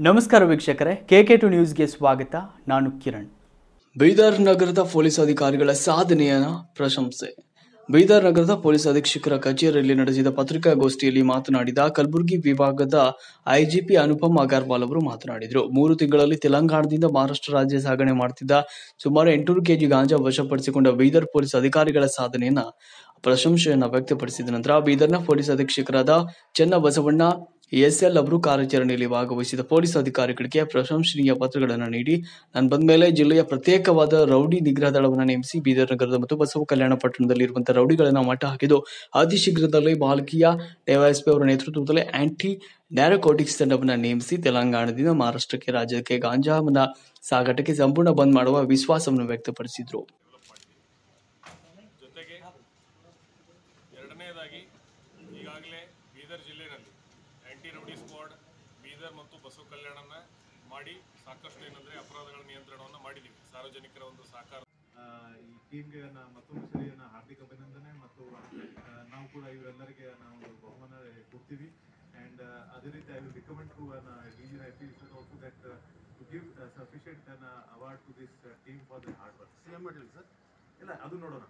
ನಮಸ್ಕಾರ ವೀಕ್ಷಕರೇ K K to ನ್ಯೂಸ್ಗೆ ಸ್ವಾಗತ. ನಾನು ಕಿರಣ್. ಬೀದರ್ ನಗರದ ಪೊಲೀಸ್ ಅಧಿಕಾರಿಗಳ ಸಾಧನೆಯ ಪ್ರಶಂಸೆ. ಬೀದರ್ ನಗರದ ಪೊಲೀಸ್ ಅಧೀಕ್ಷಕರ ಕಚೇರಿಯಲ್ಲಿ ನಡೆಸಿದ ಪತ್ರಿಕಾಗೋಷ್ಠಿಯಲ್ಲಿ ಮಾತನಾಡಿದ ಕಲಬುರಗಿ ವಿಭಾಗದ ಐಜಿಪಿ ಅನುಪಮ್ ಅಗರ್ವಾಲ್ ಅವರು ಮಾತನಾಡಿದರು. ಮೂರು ತಿಂಗಳಲ್ಲಿ ತೆಲಂಗಾಣದಿಂದ ಮಹಾರಾಷ್ಟ್ರ ರಾಜ್ಯ ಸಾಗಣೆ ಮಾಡುತ್ತಿದ್ದ ಸುಮಾರು ಎಂಟುನೂರು ಕೆಜಿ ಗಾಂಜಾ ವಶಪಡಿಸಿಕೊಂಡ ಬೀದರ್ ಪೊಲೀಸ್ ಅಧಿಕಾರಿಗಳ ಸಾಧನೆಯನ್ನ ಪ್ರಶಂಸೆಯನ್ನ ವ್ಯಕ್ತಪಡಿಸಿದ ನಂತರ ಬೀದರ್ನ ಪೊಲೀಸ್ ಅಧೀಕ್ಷಕರಾದ ಚೆನ್ನ ಬಸವಣ್ಣ ಎಸ್ಎಲ್ ಅವರು ಕಾರ್ಯಾಚರಣೆಯಲ್ಲಿ ಭಾಗವಹಿಸಿದ ಪೊಲೀಸ್ ಅಧಿಕಾರಿಗಳಿಗೆ ಪ್ರಶಂಸನೀಯ ಪತ್ರಗಳನ್ನು ನೀಡಿ, ನಾನು ಬಂದ ಮೇಲೆ ಜಿಲ್ಲೆಯ ಪ್ರತ್ಯೇಕವಾದ ರೌಡಿ ನಿಗ್ರಹ ದಳವನ್ನು ನೇಮಿಸಿ ಬೀದರ್ ನಗರದ ಮತ್ತು ಬಸವ ಕಲ್ಯಾಣ ಪಟ್ಟಣದಲ್ಲಿ ಇರುವಂತಹ ರೌಡಿಗಳನ್ನು ಮಟ್ಟ ಹಾಕಿದ್ದು ಅತಿ ಶೀಘ್ರದಲ್ಲೇ ಬಾಲಕಿಯ ಡಿವೈಎಸ್ಪಿ ಅವರ ನೇತೃತ್ವದಲ್ಲಿ ಆಂಟಿ ನ್ಯಾರೋಕೋಟಿಕ್ಸ್ ತಂಡವನ್ನು ನೇಮಿಸಿ ತೆಲಂಗಾಣದಿಂದ ಮಹಾರಾಷ್ಟ್ರಕ್ಕೆ ರಾಜ್ಯಕ್ಕೆ ಗಾಂಜಾಮನ ಸಾಗಾಟಕ್ಕೆ ಸಂಪೂರ್ಣ ಬಂದ್ ಮಾಡುವ ವಿಶ್ವಾಸವನ್ನು ವ್ಯಕ್ತಪಡಿಸಿದರು. ಈಗಾಗಲೇ ಬೀದರ್ ಜಿಲ್ಲೆಯಲ್ಲಿ ಆ್ಯಂಟಿ ರೌಡಿ ಸ್ಕ್ವಾಡ್ ಬೀದರ್ ಮತ್ತು ಬಸವ ಕಲ್ಯಾಣನ ಮಾಡಿ ಸಾಕಷ್ಟು ಏನಂದರೆ ಅಪರಾಧಗಳ ನಿಯಂತ್ರಣವನ್ನು ಮಾಡಿದ್ದೀವಿ ಸಾರ್ವಜನಿಕರ ಒಂದು ಸಹಕಾರ. ಈ ಟೀಮ್ಗೆ ನಾನು ಮತ್ತೊಂದು ಸರಿ ನಾನು ಹಾರ್ದಿಕ ಅಭಿನಂದನೆ ಮತ್ತು ನಾವು ಕೂಡ ಇವರೆಲ್ಲರಿಗೆ ನಾವು ಬಹುಮಾನ ಕೊಡ್ತೀವಿ. ಆ್ಯಂಡ್ ಅದೇ ರೀತಿ I will recommend to D G I P also that to give sufficient an award to this team for the hard work C M ಮಾಡಿಲ್ಲ ಸರ್ ಇಲ್ಲ ಅದು ನೋಡೋಣ.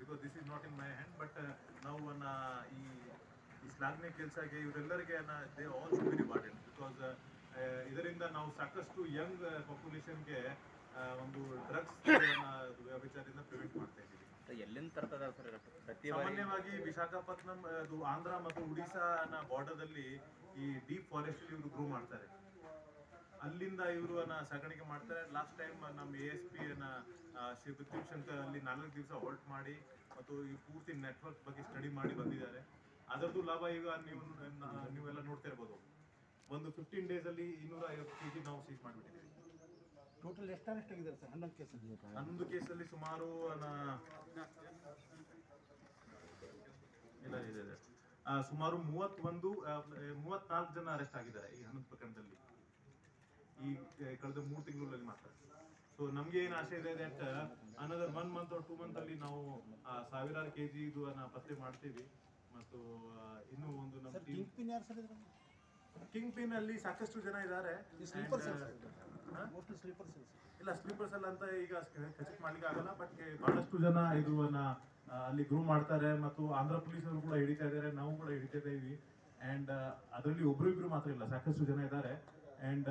Because this is not in my hand but ನಾವು ಈ ಈ ಶ್ಲಾಘನೆ ಕೆಲಸಕ್ಕೆ ಇವರೆಲ್ಲರಿಗೆ they all should be rewarded because ಇದರಿಂದ ನಾವು ಸಾಕಷ್ಟು ಯಂಗ್ ಪಾಪ್ಯುಲೇಷನ್ಗೆ ಒಂದು ಡ್ರಗ್ಸ್ ವ್ಯಭಿಚಾರದಿಂದ ಪ್ರಿವೆಂಟ್ ಮಾಡ್ತಾ ಇದ್ದೀವಿ. ಎಲ್ಲಿಂದ ತರ್ತದ ಸರ್ ಸಾಮಾನ್ಯವಾಗಿ ವಿಶಾಖಪಟ್ಟಣಂ ಅದು ಆಂಧ್ರ ಮತ್ತು ಒಡಿಶಾನ ಬಾರ್ಡರ್ದಲ್ಲಿ ಈ ಡೀಪ್ ಫಾರೆಸ್ಟ್ ಇವರು ಗ್ರೋ ಮಾಡ್ತಾರೆ. ಅಲ್ಲಿಂದ ಇವರು ಸಾಗಾಣಿಕೆ ಮಾಡ್ತಾರೆ. ಲಾಸ್ಟ್ ಟೈಮ್ ನಮ್ಮ A S P Shri Prithvi Shankar ಅಲ್ಲಿ ನಾಲ್ಕು ದಿವಸ ಹೋಲ್ಟ್ ಮಾಡಿ ಮತ್ತು ಈ ಪೂರ್ತಿ ನೆಟ್ವರ್ಕ್ ಬಗ್ಗೆ ಸ್ಟಡಿ ಮಾಡಿ ಬಂದಿದ್ದಾರೆ. ಅದರದ್ದು ಲಾಭ ಈಗ ನೀವು ನೀವೆಲ್ಲ ನೋಡ್ತಾ ಇರ್ಬೋದು ಒಂದು ಫಿಫ್ಟೀನ್ ಡೇಸಲ್ಲಿ ಅಲ್ಲಿ ಇನ್ನೂರ ಐವತ್ತು ಕೆ ಜಿ ನಾವು ಸೀಸ್ ಮಾಡಿಬಿಟ್ಟಿದ್ದೀವಿ. ಟೋಟಲ್ ಎಷ್ಟು ಅರೆಸ್ಟ್ ಆಗಿದ್ದಾರೆ ಸರ್? ಹನ್ನೊಂದು ಕೇಸಲ್ಲಿ ಹನ್ನೊಂದು ಕೇಸಲ್ಲಿ ಸುಮಾರು ಇಲ್ಲ ಇದೆ ಸುಮಾರು ಮೂವತ್ತೊಂದು ಮೂವತ್ನಾಲ್ಕು ಜನ ಅರೆಸ್ಟ್ ಆಗಿದ್ದಾರೆ ಈ ಹನ್ನೊಂದು ಪ್ರಕರಣದಲ್ಲಿ. ಈ ಕಳೆದ ಮೂರು ತಿಂಗಳಲ್ಲಿ ಮಾತ್ರ. ಸೊ ನಮ್ಗೆ ಏನ್ ಆಸೆ ಇದೆ that another one month two month ಅಲ್ಲಿ ನಾವು ಸಾವಿರಾರು ಕೆ ಜಿ ಇದು ಅನ್ನ ಪತ್ತೆ ಮಾಡ್ತೀವಿ. ಮತ್ತು ಇನ್ನು ಒಂದು ನಮ್ಮ ಕಿಂಗ್ ಪಿನ್ ಅಲ್ಲಿ ಸಾಕಷ್ಟು ಜನ ಇದ್ದಾರೆ ಇಲ್ಲ ಸ್ಲೀಪರ್ಸ್ ಅಲ್ಲ ಅಂತ ಈಗ ಖಚಿತ ಮಾಡ್ಲಿಕ್ಕೆ ಆಗಲ್ಲ ಬಟ್ ಬಹಳಷ್ಟು ಜನ ಇದು ಅಲ್ಲಿ ಗ್ರೂ ಮಾಡ್ತಾರೆ ಮತ್ತು ಆಂಧ್ರ ಪೊಲೀಸ್ ಅವರು ಕೂಡ ಹಿಡಿತಾ ಇದ್ದಾರೆ ನಾವು ಕೂಡ ಹಿಡಿತಾ ಇದ್ದೀವಿ ಅಂಡ್ ಅದರಲ್ಲಿ ಒಬ್ರು ಇಬ್ರು ಮಾತ್ರ ಇಲ್ಲ ಸಾಕಷ್ಟು ಜನ ಇದ್ದಾರೆ ಅಂಡ್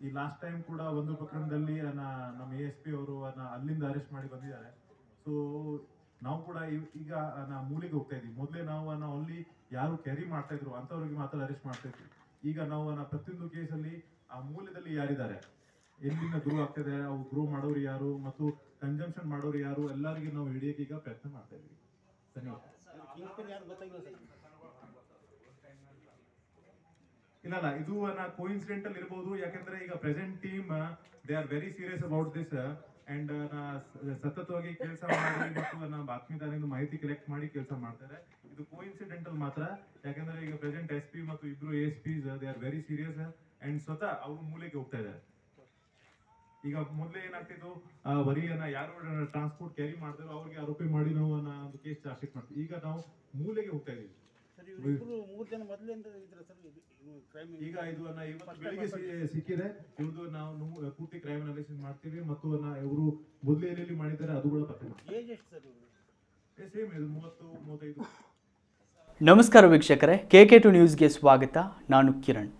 ಈ ಲಾಸ್ಟ್ ಟೈಮ್ ಕೂಡ ಒಂದು ಪ್ರಕರಣದಲ್ಲಿ ನಮ್ಮ ಎ ಎಸ್ ಪಿ ಅವರು ಅಲ್ಲಿಂದ ಅರೆಸ್ಟ್ ಮಾಡಿ ಬಂದಿದ್ದಾರೆ. ಸೊ ನಾವು ಕೂಡ ಈಗ ಮೂಲೆಗೆ ಹೋಗ್ತಾ ಇದ್ವಿ ಮೊದಲೇ ನಾವು ಅಲ್ಲಿ ಯಾರು ಕ್ಯಾರಿ ಮಾಡ್ತಾ ಇದ್ರು ಅಂತವ್ರಿಗೆ ಮಾತ್ರ ಅರೆಸ್ಟ್ ಮಾಡ್ತಾ ಇದ್ವಿ. ಈಗ ನಾವು ಪ್ರತಿಯೊಂದು ಕೇಸಲ್ಲಿ ಆ ಮೂಲದಲ್ಲಿ ಯಾರಿದ್ದಾರೆ? ಎಲ್ಲಿಂದ ಗ್ರೋ ಆಗ್ತದೆ? ಅವು ಗ್ರೋ ಮಾಡೋರು ಯಾರು? ಮತ್ತು ಕನ್ಸಂಪ್ಷನ್ ಮಾಡೋರು ಯಾರು? ಎಲ್ಲರಿಗೂ ನಾವು ಹಿಡಿಯೋಕೆ ಈಗ ಪ್ರಯತ್ನ ಮಾಡ್ತಾ ಇದ್ವಿ ಧನ್ಯವಾದ. ಕಿಂಗ್ ಇದು ಕೋಇನ್ಸಿಡೆಂಟಲ್ ಇರಬಹುದು ಯಾಕಂದ್ರೆ ಈಗ present team they are very serious about this and ಸತತವಾಗಿ ಕೆಲಸ ಮಾಡಿ ಮತ್ತು ಮಾಹಿತಿ ಕಲೆಕ್ಟ್ ಮಾಡಿ ಕೆಲಸ ಮಾಡ್ತಾರೆ. ಇದು ಕೋಇನ್ಸಿಡೆಂಟಲ್ ಮಾತ್ರ, ಯಾಕಂದ್ರೆ ಈಗ ಪ್ರೆಸೆಂಟ್ ಎಸ್ ಪಿ ಮತ್ತು ಇಬ್ರು S Ps they are very serious and ಸ್ವತಃ ಅವರು ಮೂಲೆಗೆ ಹೋಗ್ತಾ ಇದ್ದಾರೆ. ಈಗ ಮೊದಲೇ ಏನಾಗ್ತಿತ್ತು ವರಿಯನ್ನ ಯಾರು ಟ್ರಾನ್ಸ್ಪೋರ್ಟ್ ಕ್ಯಾರಿ ಮಾಡಿದ್ರು ಅವ್ರಿಗೆ ಆರೋಪಿ ಮಾಡಿ ನಾವು ಒಂದು ಕೇಸ್ ಚಾರ್ಜ್ ಮಾಡ್ತೀವಿ. ಈಗ ನಾವು ಮೂಲೆಗೆ ಹೋಗ್ತಾ ಇದೀವಿ ಸರ್ ಮೂರು ಜನ ಮೊದಲಿಂದ ಇದ್ರೆ ಸರ್ ಕ್ರೈಮ್ ಈಗ ಇದು ಬೆಳಿಗ್ಗೆ ಸಿ- ಸಿಕ್ಕಿದೆ. ಇವ್ರದ್ದು ನಾವು ಪೂರ್ತಿ ಕ್ರೈಮ್ ಅನಾಲಿಸಿಸ್ ಮಾಡ್ತೀವಿ ಮತ್ತು ಇವರು ಮೊದಲು ಎಲ್ಲೆಲ್ಲಿ ಮಾಡಿದ್ದಾರೆ ಅದು ಕೂಡ ಪತ್ತೆ ಸೇಮ್ ಇದು ಮೂವತ್ತು ಮೂವತ್ತೈದು. ನಮಸ್ಕಾರ ವೀಕ್ಷಕರೇ ಕೆ ಕೆ ಟು ನ್ಯೂಸ್ಗೆ ಸ್ವಾಗತ. ನಾನು ಕಿರಣ್.